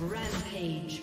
Rampage.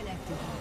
Disconnected.